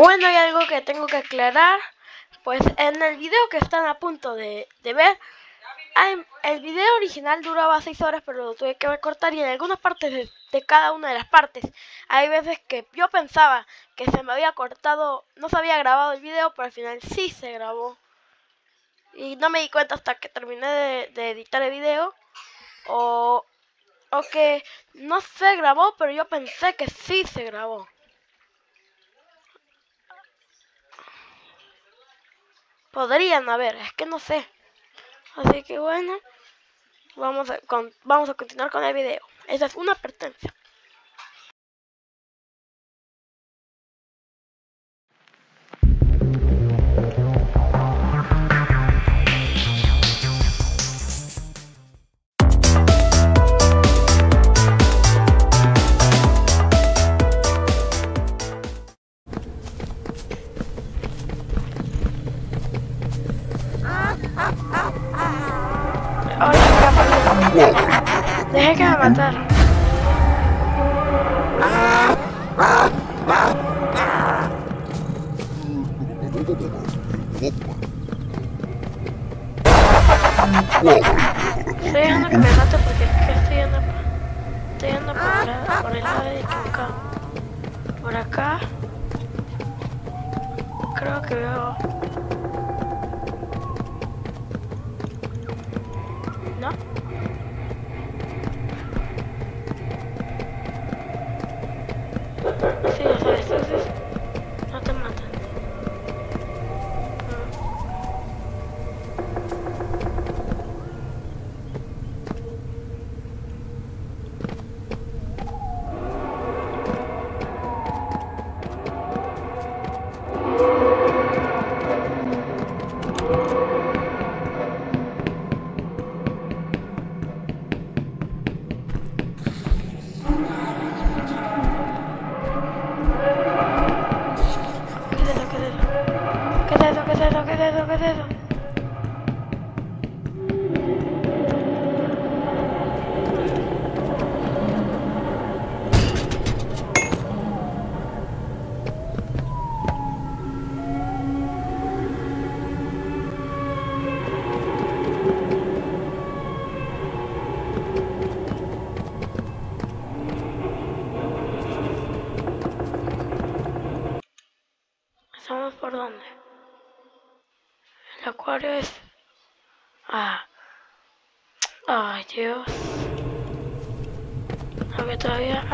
Bueno, hay algo que tengo que aclarar. Pues en el video que están a punto de, ver, el video original duraba 6 horas, pero lo tuve que recortar y en algunas partes de, de, cada una de las partes hay veces que yo pensaba que se me había cortado, no se había grabado el video, pero al final sí se grabó. Y no me di cuenta hasta que terminé de, editar el video. O, o que no se grabó, pero yo pensé que sí se grabó. Podrían haber, es que no sé. Así que bueno, vamos a, vamos a continuar con el video. Esa es una pertenencia.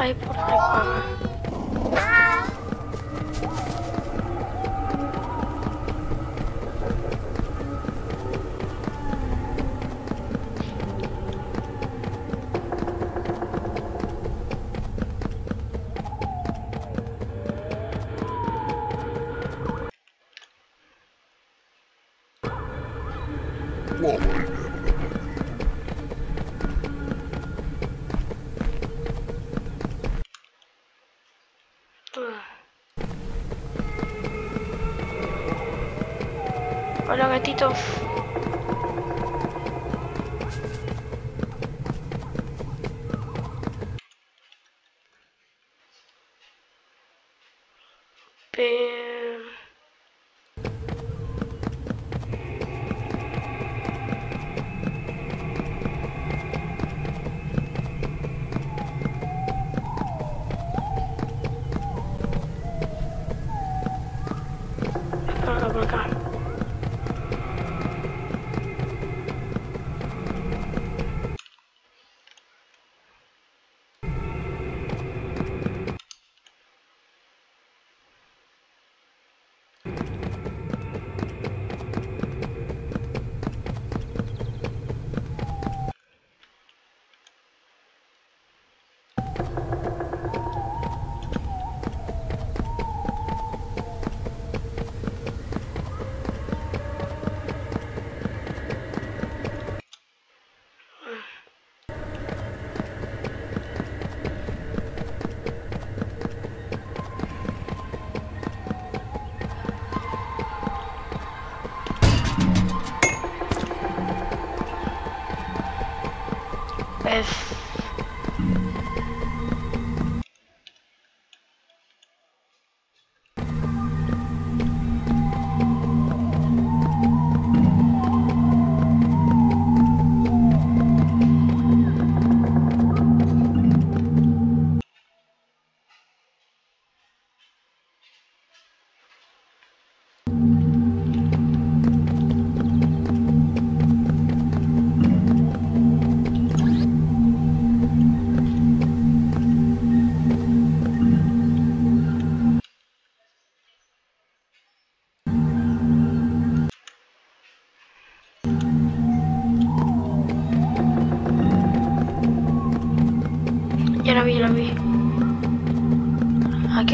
I Hola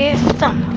questão.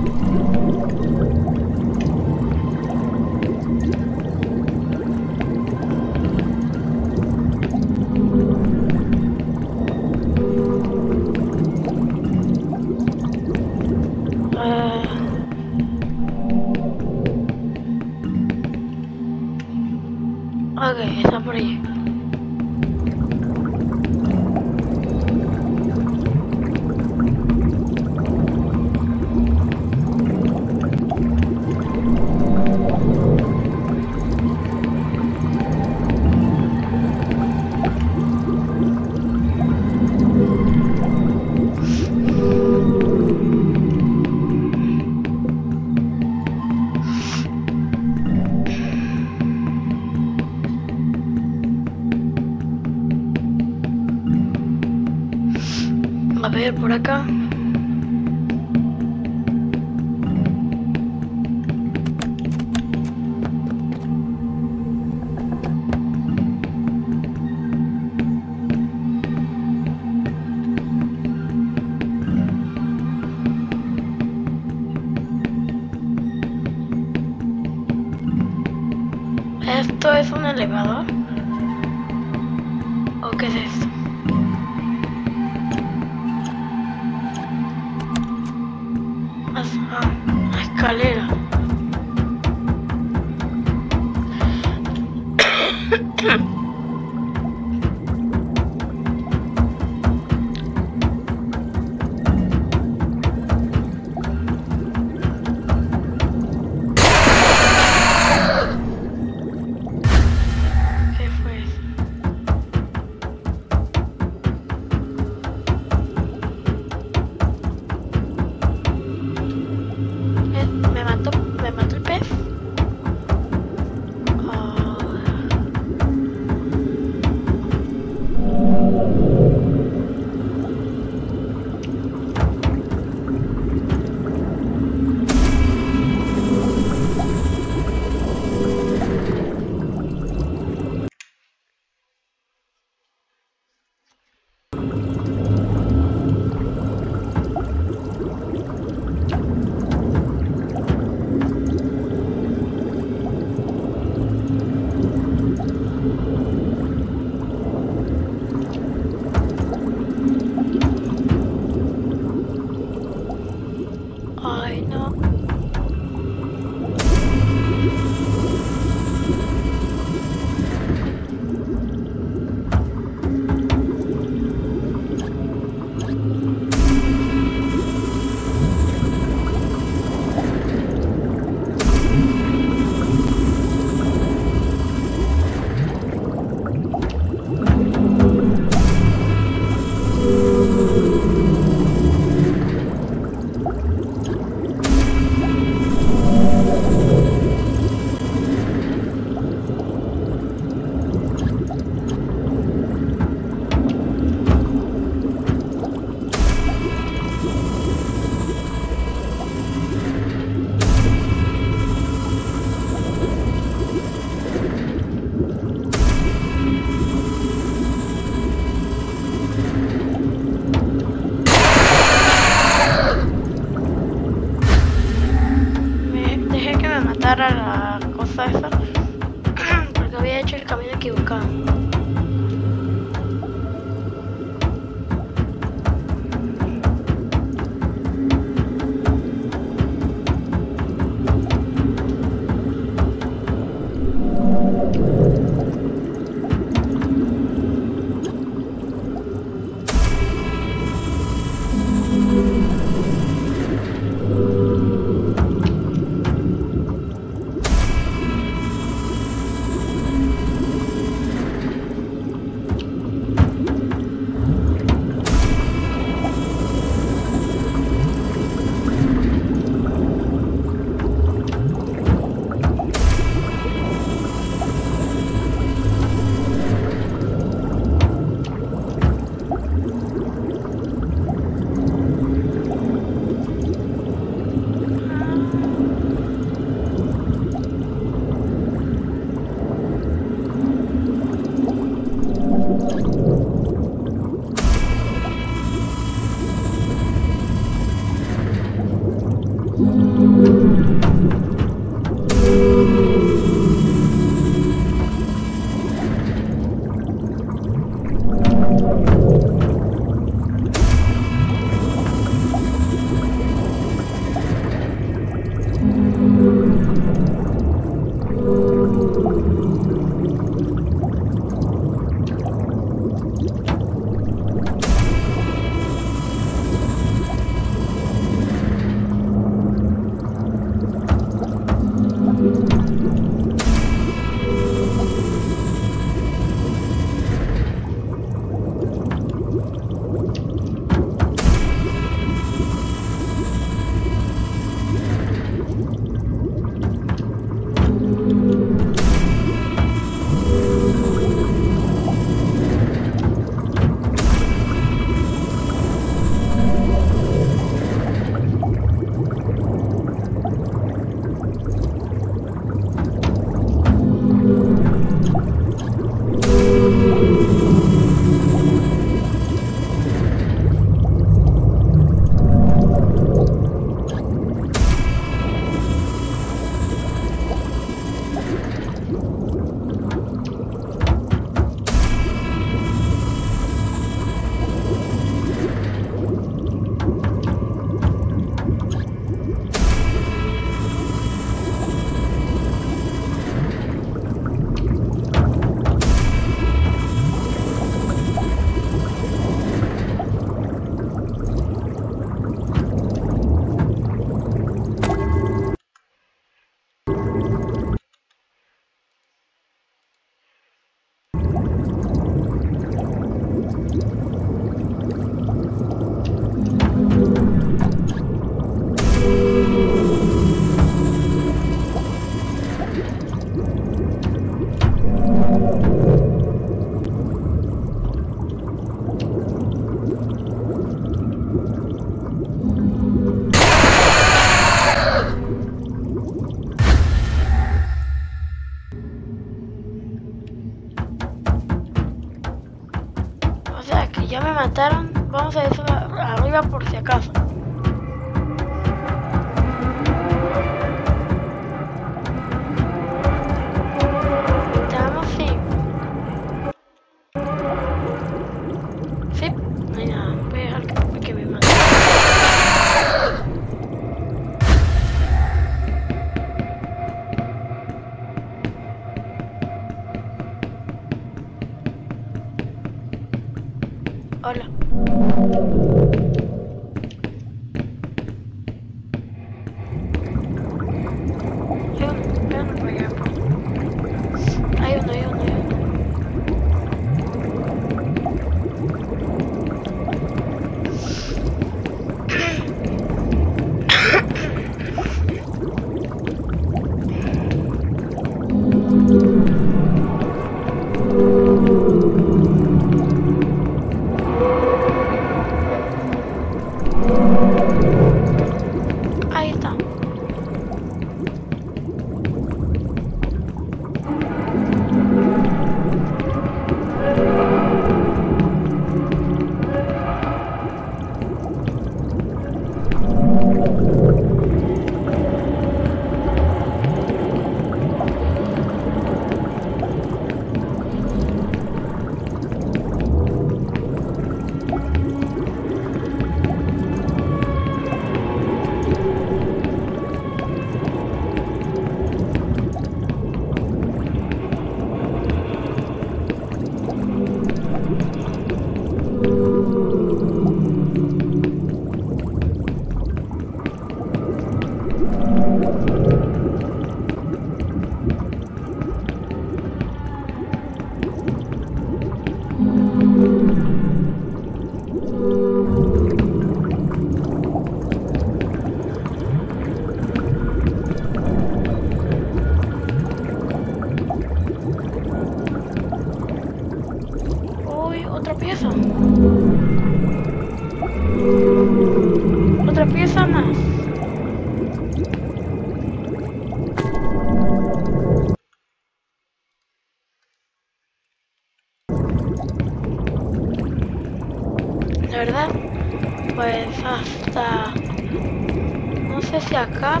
яка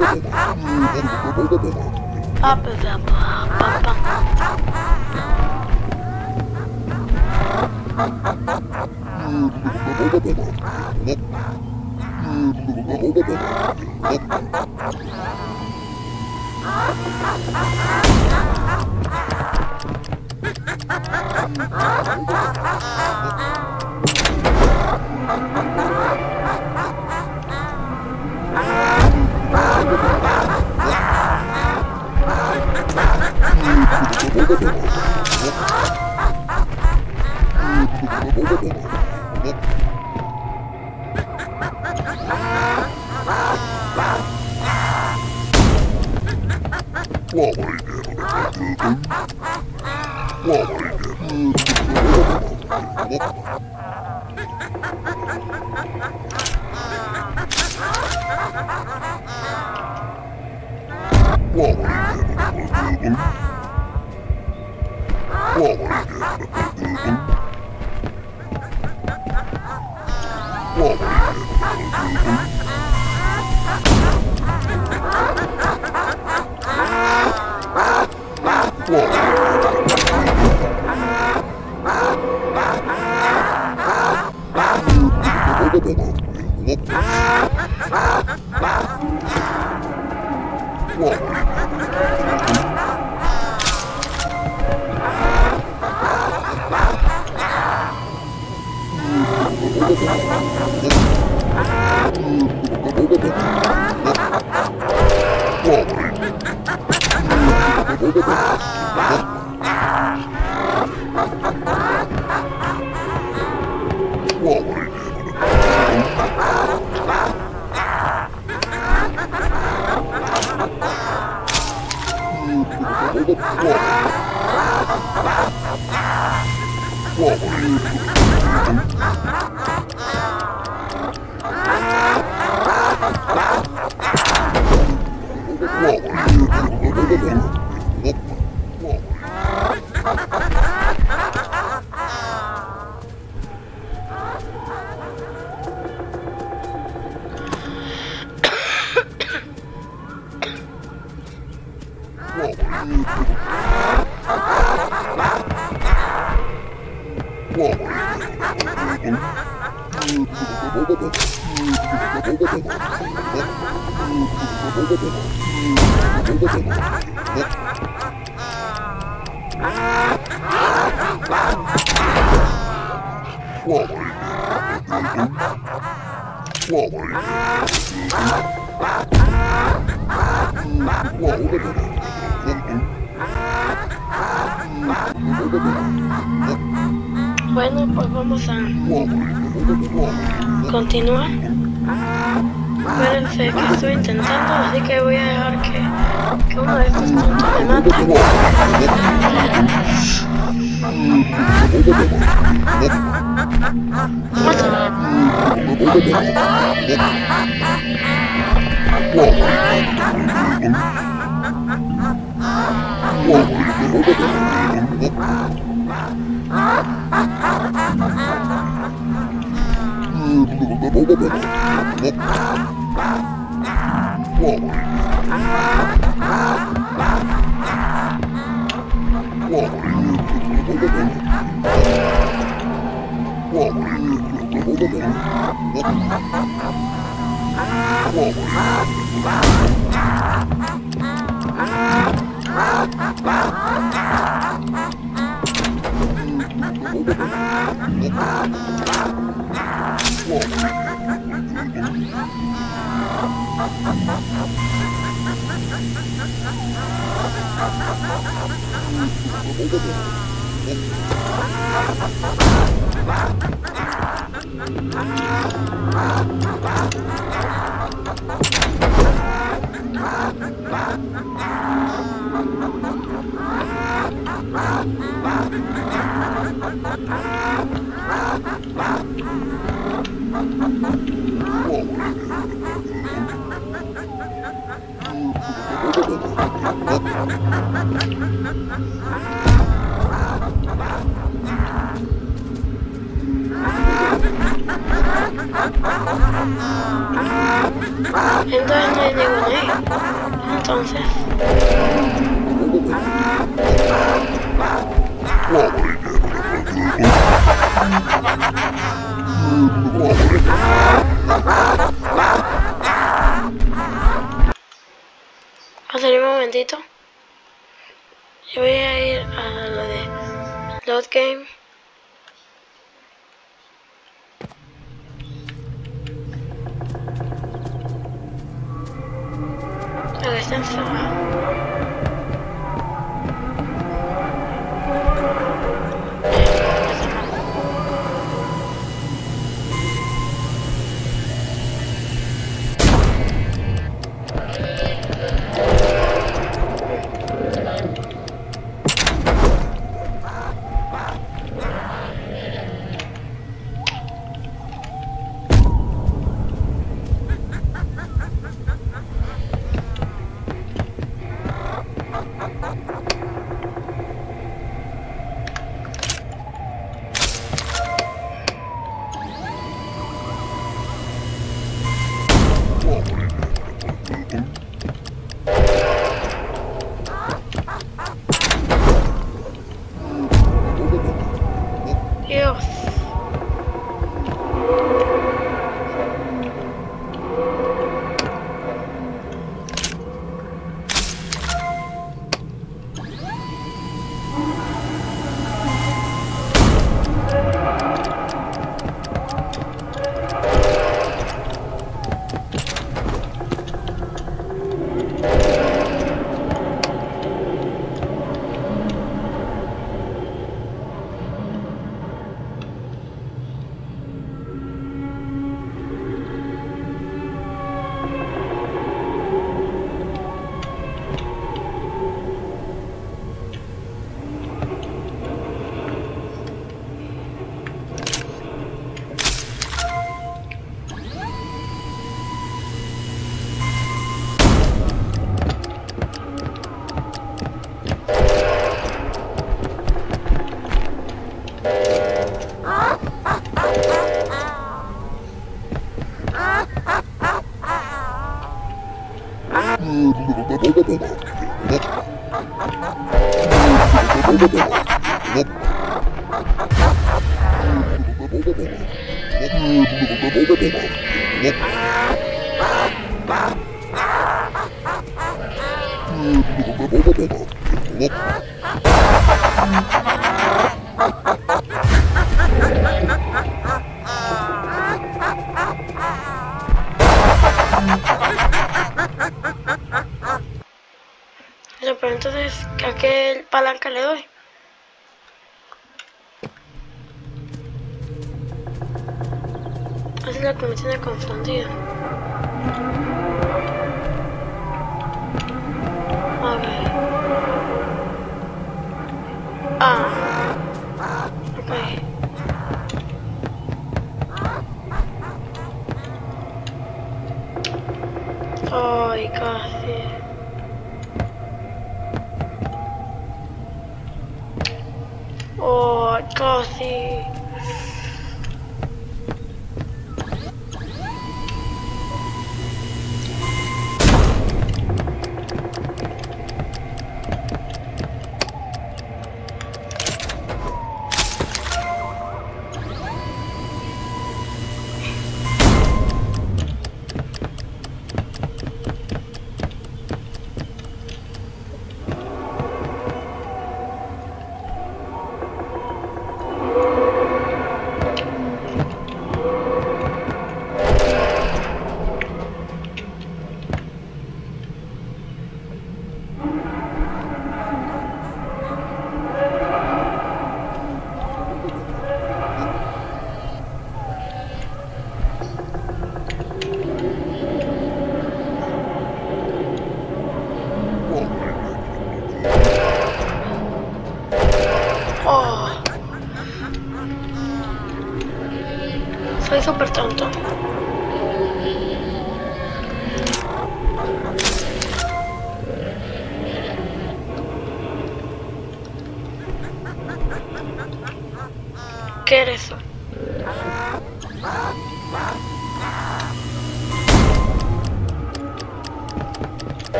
Ha ha ha! Quality. Thank you. 啊啊啊 Entonces no digo no. Entonces. Pasaré un momentito. Y voy a ir a lo de Load Game.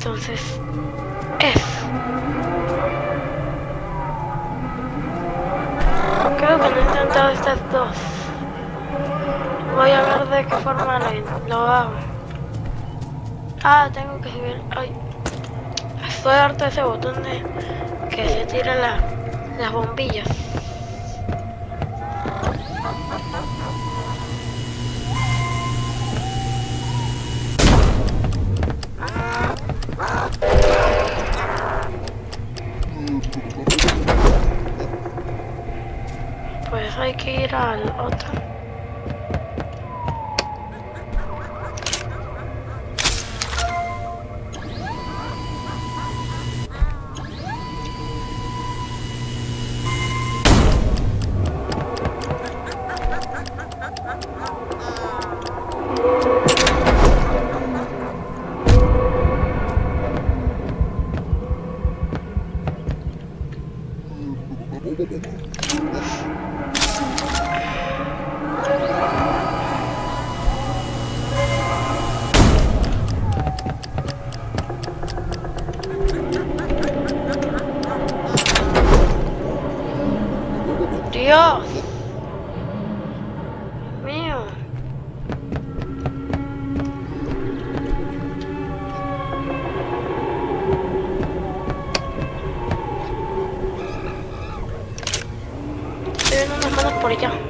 Entonces es? Creo que no he intentado estas dos. Voy a ver de qué forma lo, hago. Ah, tengo que subir. Ay. Estoy harto de ese botón de que se tira la, las bombillas. đi chứ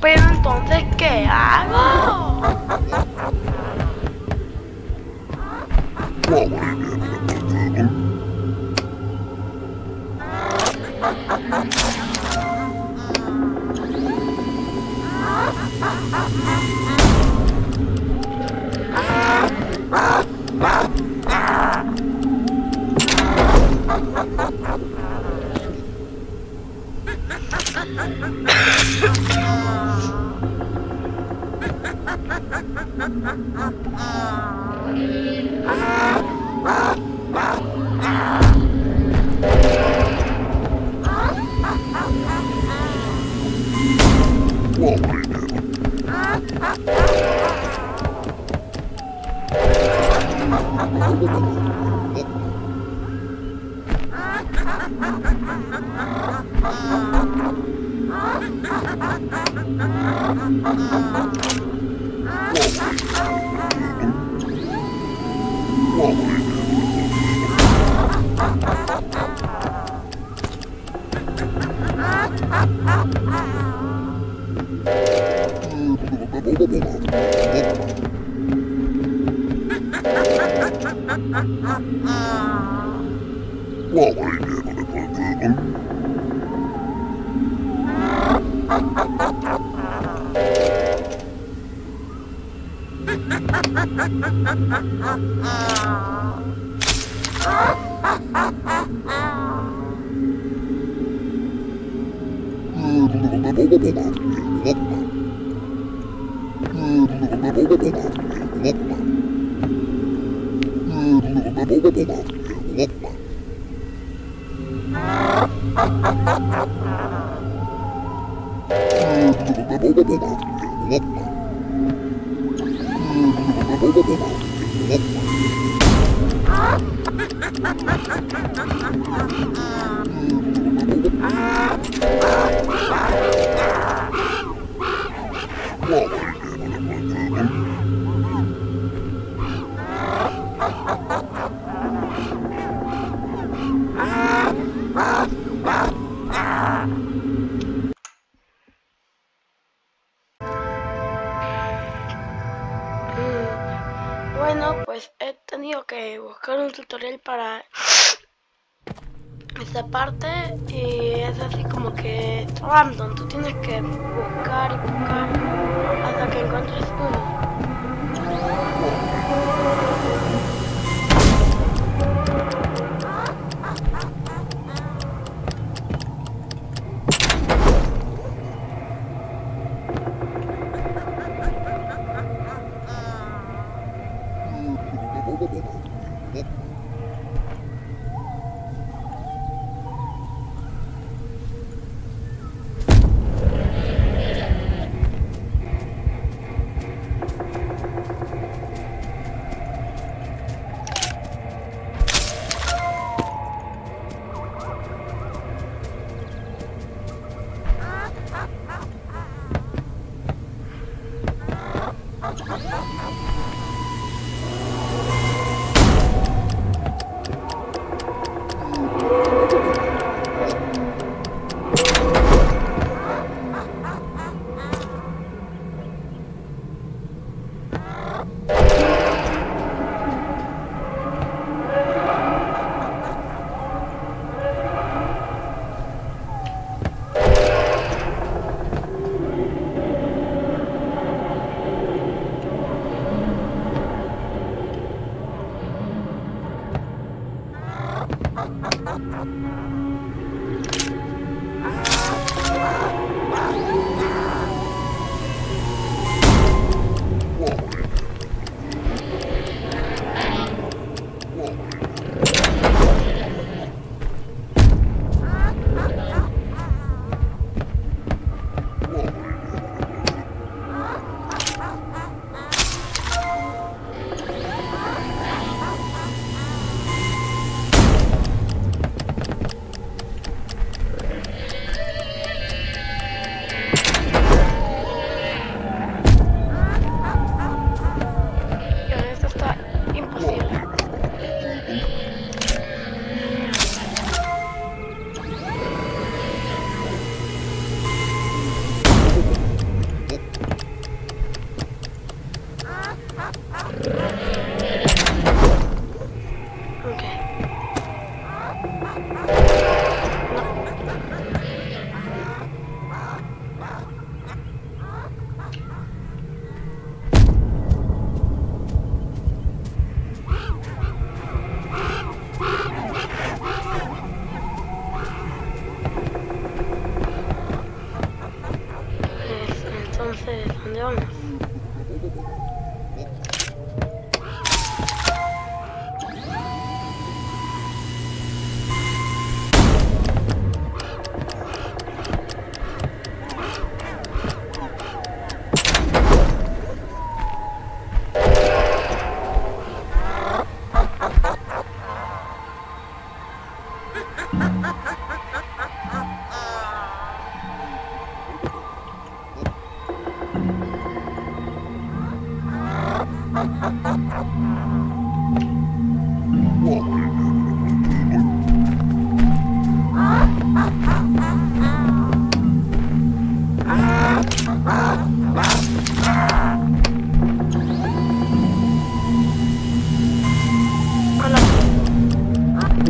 Pero entonces, ¿qué hago? Ha ha ha! could they not? They didn't. what were you able to put Google? did I? Look. Whoa. Esta parte y es así como que random, tú tienes que buscar y buscar hasta que encuentres uno.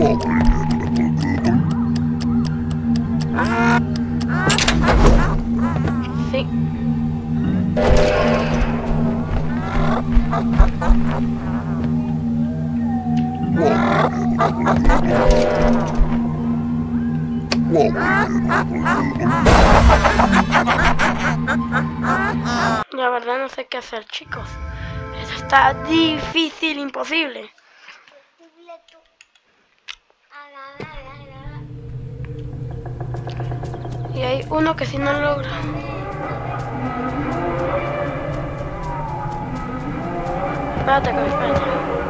Sí. La verdad no sé qué hacer, chicos. Eso está difícil, imposible. Y hay uno que si no logra. Espérate, espérate.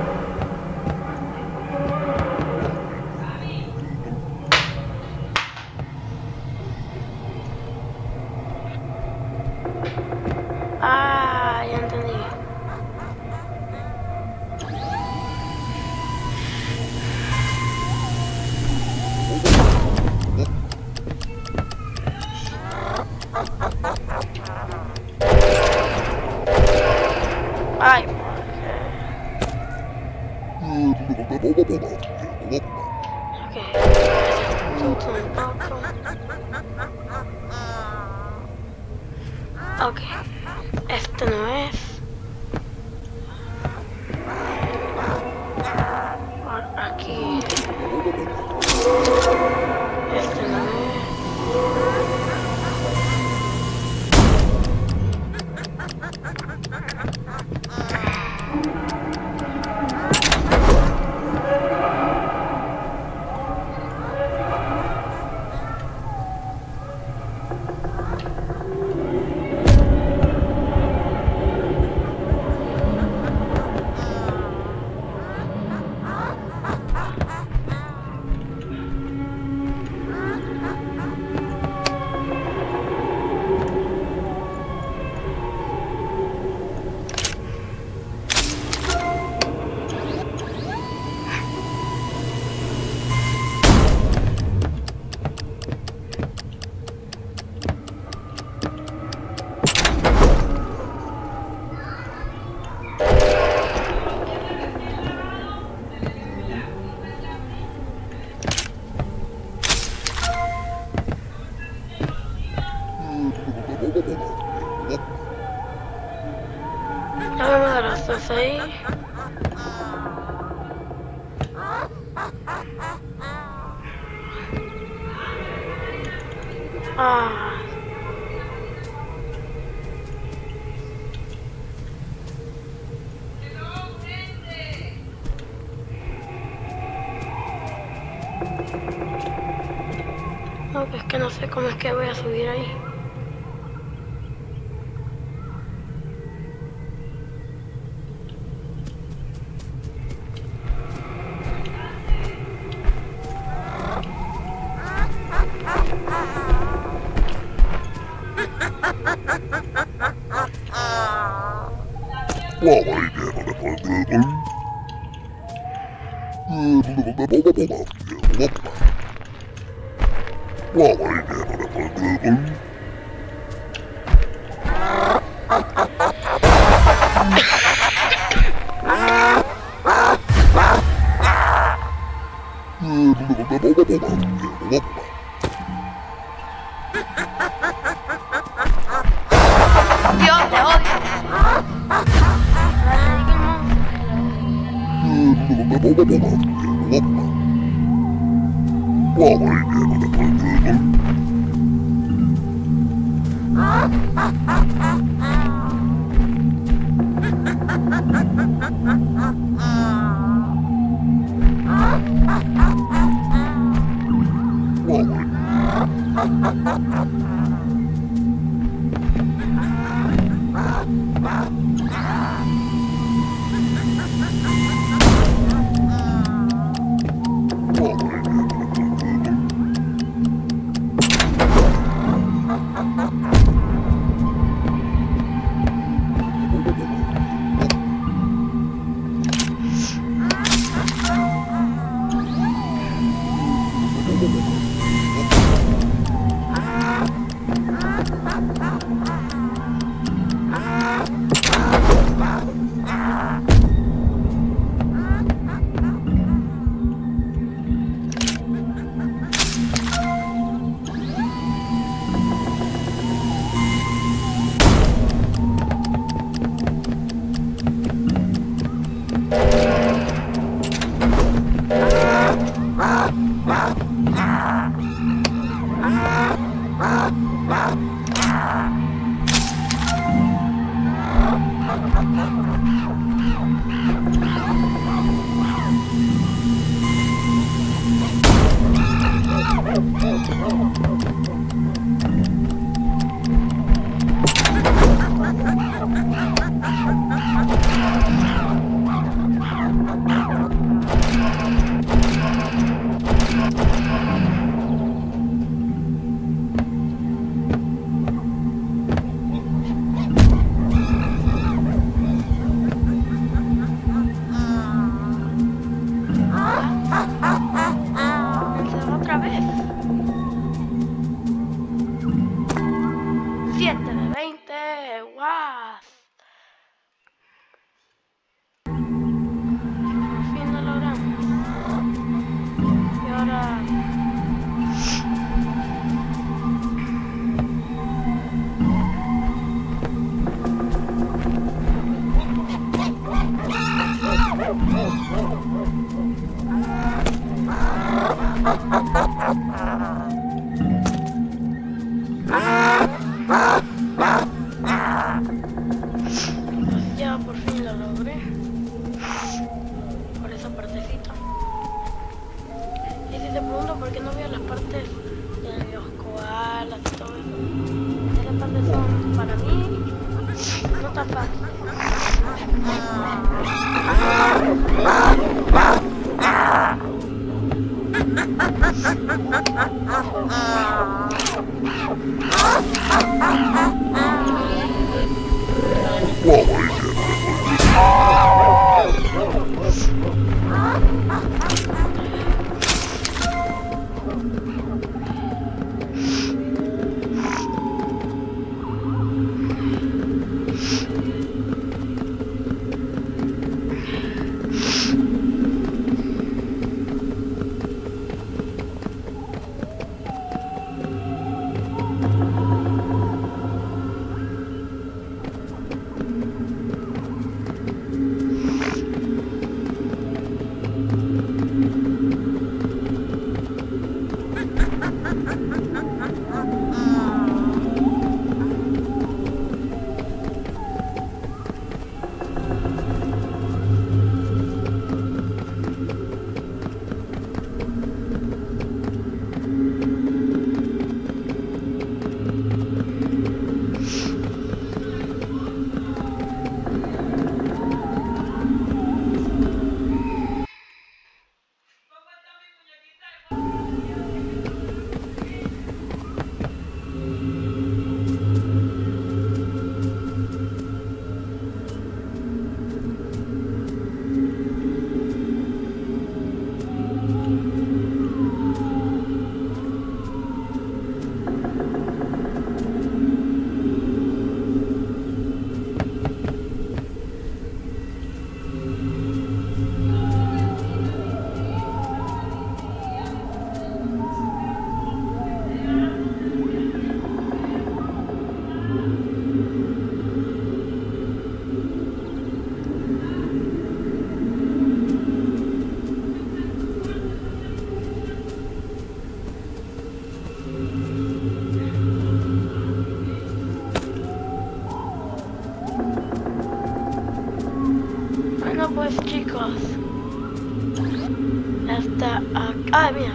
Ah, mira.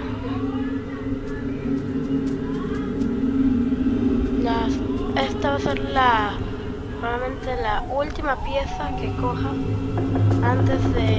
Esta va a ser la probablemente la última pieza que coja antes de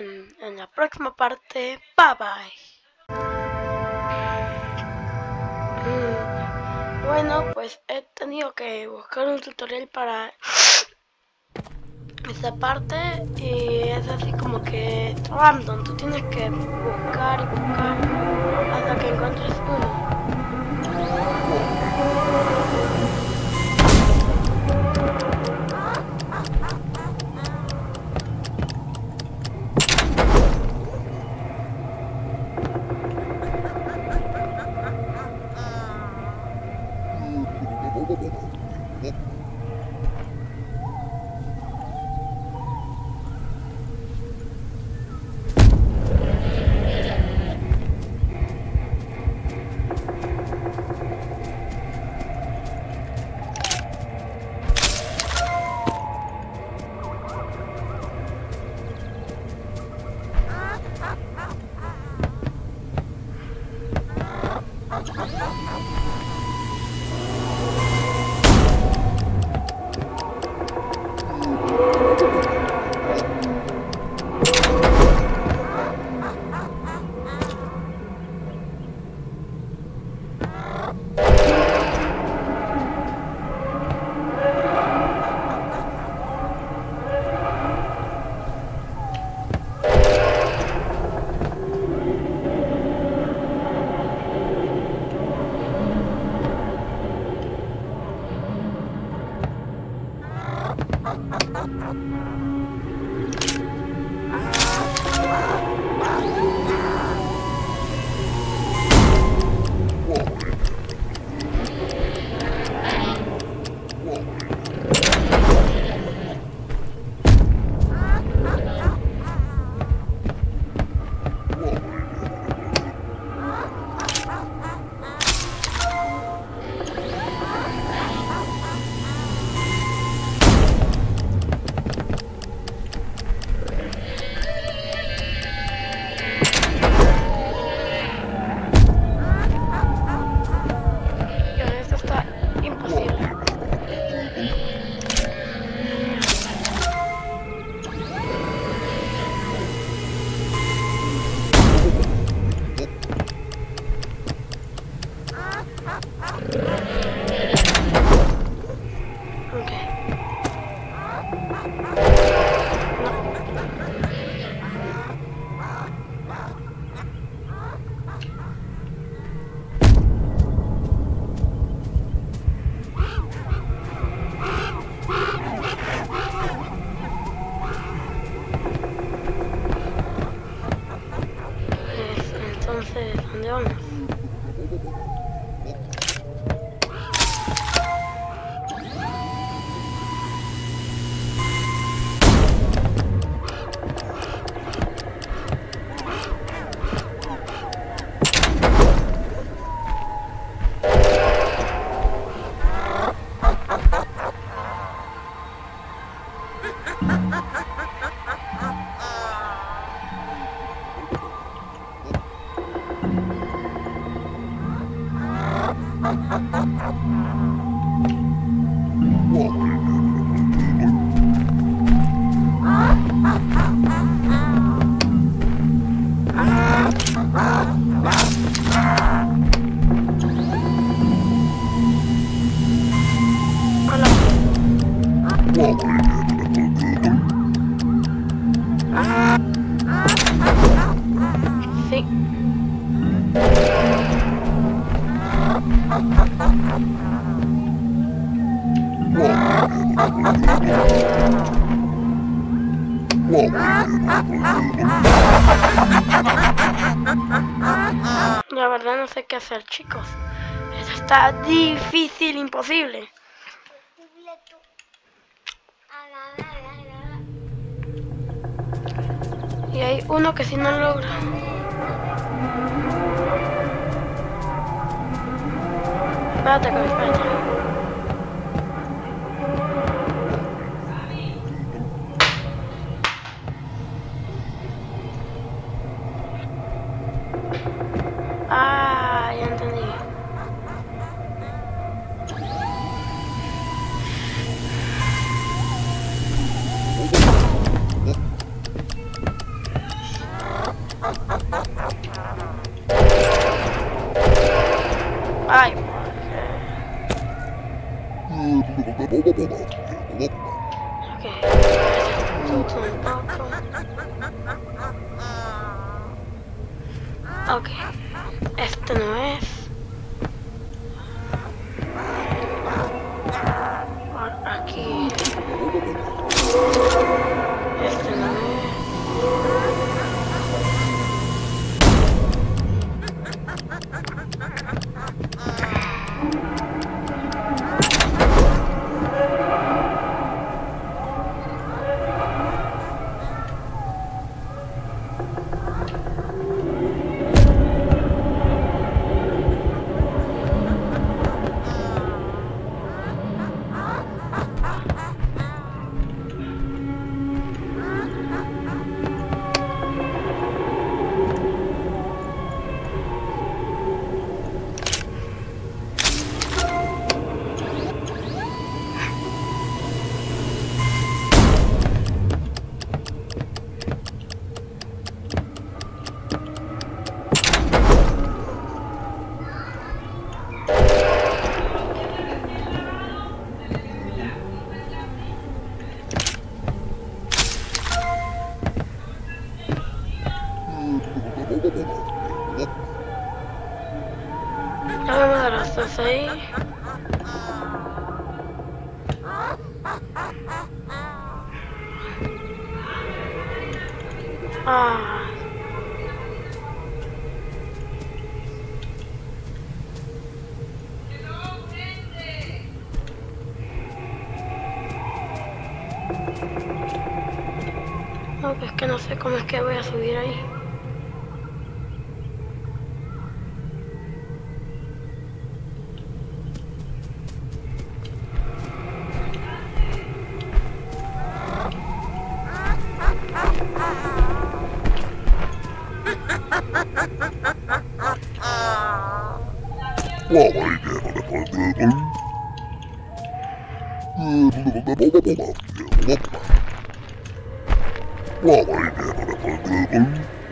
en, la próxima parte. Bye bye. Mm, Bueno, pues he tenido que buscar un tutorial para esta parte y es así como que random. Tú tienes que buscar y buscar hasta que encuentres uno. Ja. Hacer, chicos. Está difícil, imposible. Y hay uno que si no logra. Espérate. Okay. F the. gì đây Wow, I did on the phone. Yeah, I'm not going to be able to do that. Well, I never, never, never.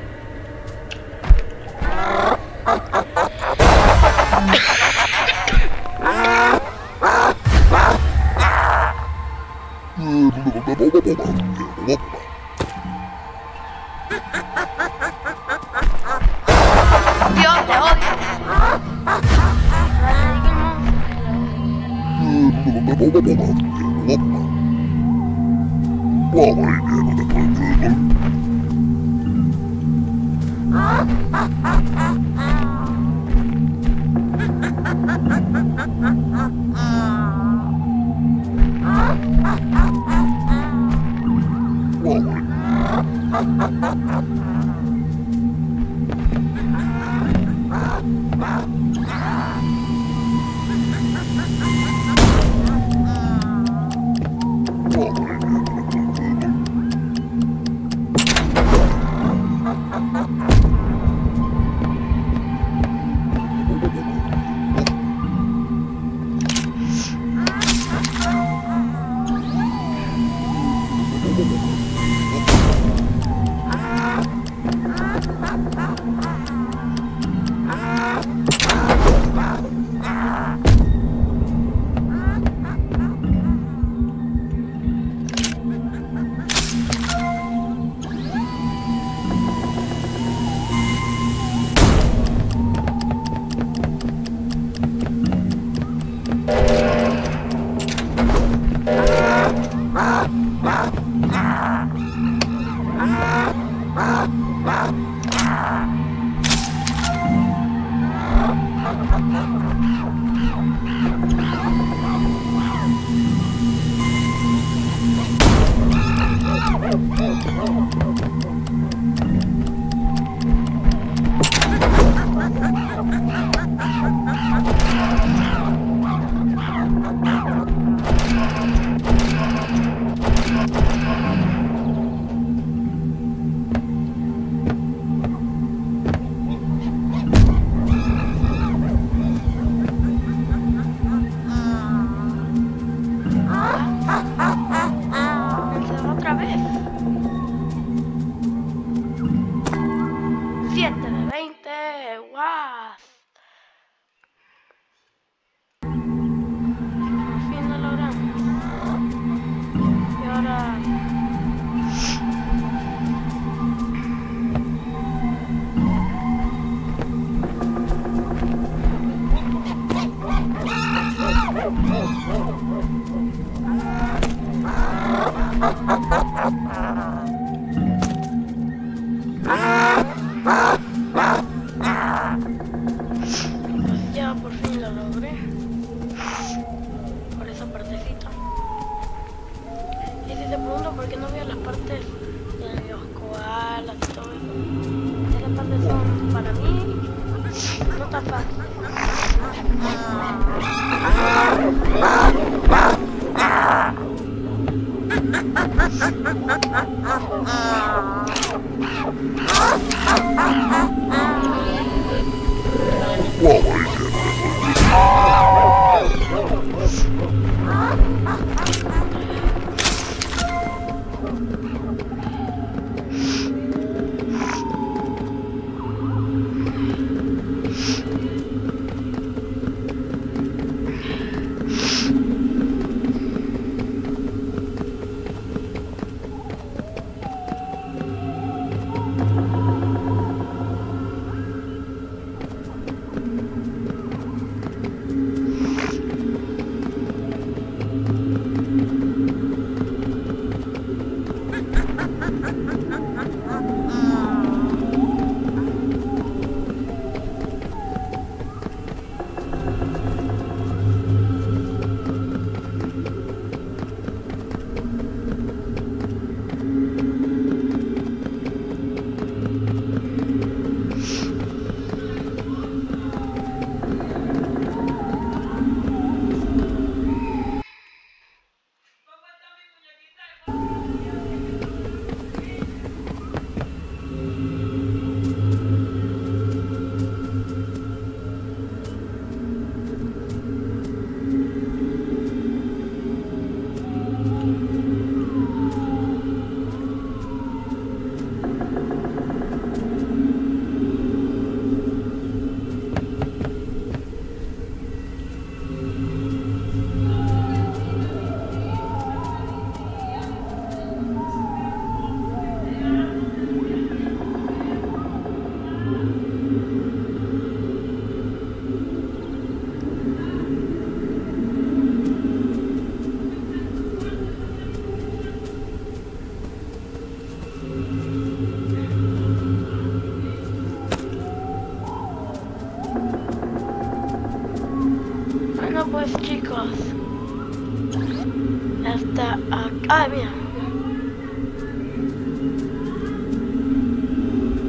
Ah, mira.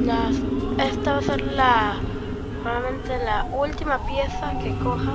Las, esta va a ser la, probablemente la última pieza que coja